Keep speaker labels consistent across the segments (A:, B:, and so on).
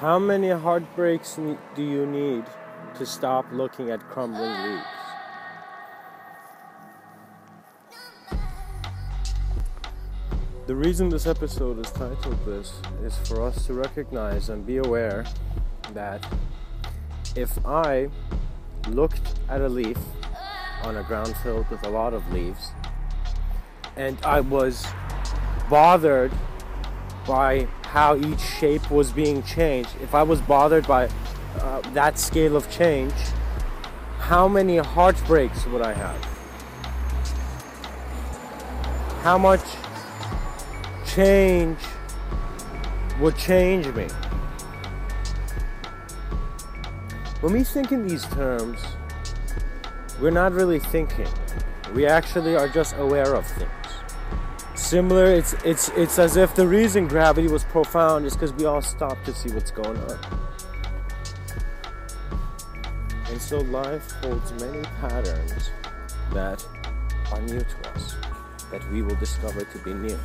A: How many heartbreaks do you need to stop looking at crumbling leaves? The reason this episode is titled this is for us to recognize and be aware that if I looked at a leaf on a ground filled with a lot of leaves and I was bothered by how each shape was being changed, if I was bothered by uh, that scale of change, how many heartbreaks would I have? How much change would change me. When we think in these terms, we're not really thinking. We actually are just aware of things. Similar, it's it's it's as if the reason gravity was profound is because we all stopped to see what's going on. And so life holds many patterns that are new to us, that we will discover to be new.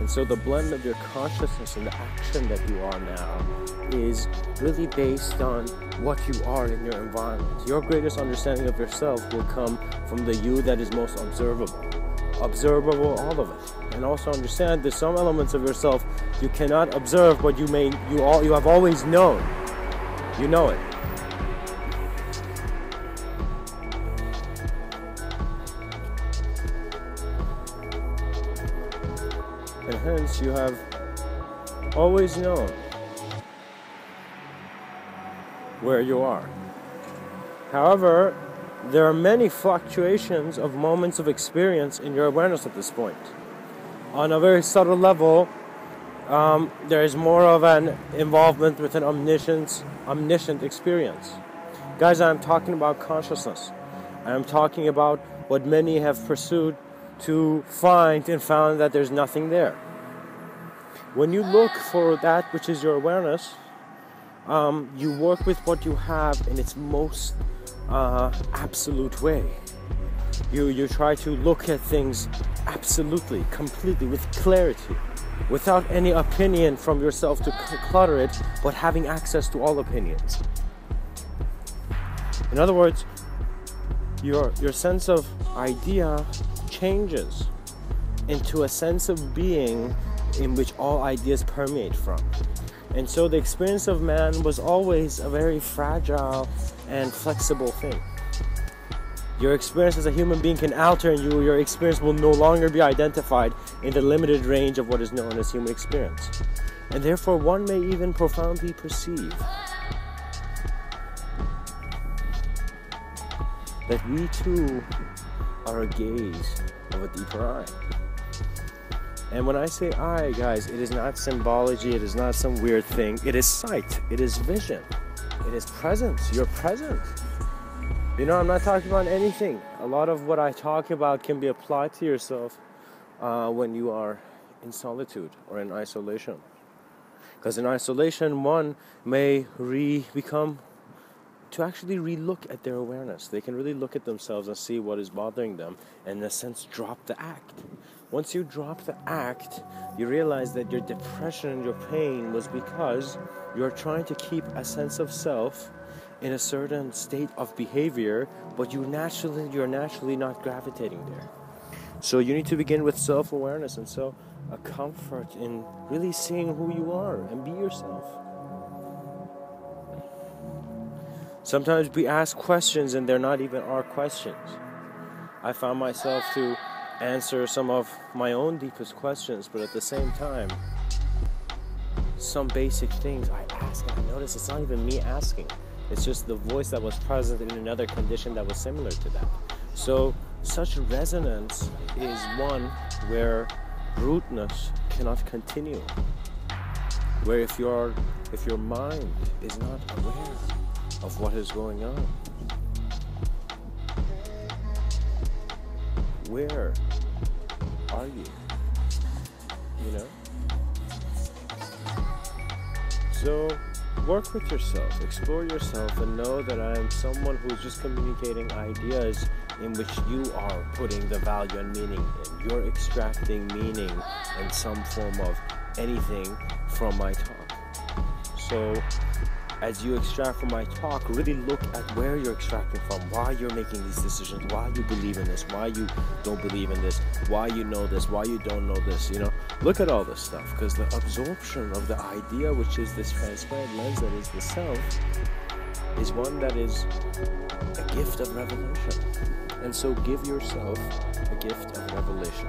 A: And so the blend of your consciousness and the action that you are now is really based on what you are in your environment. Your greatest understanding of yourself will come from the you that is most observable. Observable all of it. And also understand there's some elements of yourself you cannot observe but you may you all you have always known. You know it. and hence you have always known where you are. However, there are many fluctuations of moments of experience in your awareness at this point. On a very subtle level, um, there is more of an involvement with an omniscient, omniscient experience. Guys, I'm talking about consciousness. I'm talking about what many have pursued to find and found that there's nothing there. When you look for that which is your awareness, um, you work with what you have in its most uh, absolute way. You, you try to look at things absolutely, completely, with clarity, without any opinion from yourself to clutter it, but having access to all opinions. In other words, your, your sense of idea changes into a sense of being in which all ideas permeate from. And so the experience of man was always a very fragile and flexible thing. Your experience as a human being can alter you, your experience will no longer be identified in the limited range of what is known as human experience. And therefore, one may even profoundly perceive that we too are a gaze of a deeper eye. And when I say eye, guys, it is not symbology, it is not some weird thing. It is sight, it is vision, it is presence. You're present. You know, I'm not talking about anything. A lot of what I talk about can be applied to yourself uh, when you are in solitude or in isolation. Because in isolation, one may re become to actually re look at their awareness. They can really look at themselves and see what is bothering them, and in a sense, drop the act. Once you drop the act, you realize that your depression and your pain was because you're trying to keep a sense of self in a certain state of behavior, but you naturally you're naturally not gravitating there. So you need to begin with self-awareness and so a comfort in really seeing who you are and be yourself. Sometimes we ask questions and they're not even our questions. I found myself to answer some of my own deepest questions, but at the same time, some basic things I ask and I notice it's not even me asking. It's just the voice that was present in another condition that was similar to that. So such resonance is one where rootness cannot continue. Where if your if your mind is not aware of what is going on, where are you? You know? So work with yourself, explore yourself, and know that I am someone who is just communicating ideas in which you are putting the value and meaning in. You're extracting meaning in some form of anything from my talk. so as you extract from my talk, really look at where you're extracting from, why you're making these decisions, why you believe in this, why you don't believe in this, why you know this, why you don't know this, you know. Look at all this stuff because the absorption of the idea, which is this transparent lens that is the self, is one that is a gift of revelation. And so give yourself a gift of revelation.